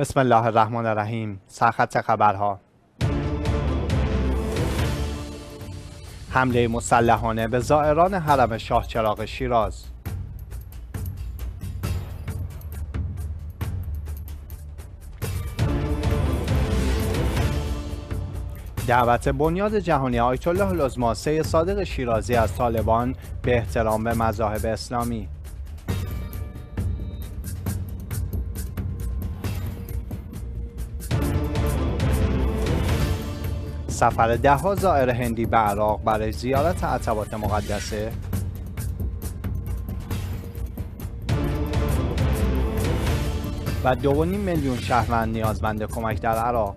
بسم الله الرحمن الرحیم. سرخط خبرها. حمله مسلحانه به زائران حرم شاه چراغ شیراز. دعوت بنیاد جهانی آیت الله العظما صادق شیرازی از طالبان به احترام به مذاهب اسلامی. سفر دهها زائر هندی به عراق برای زیارت عتبات مقدسه. و 2.5 میلیون شهروند نیازمند کمک در عراق.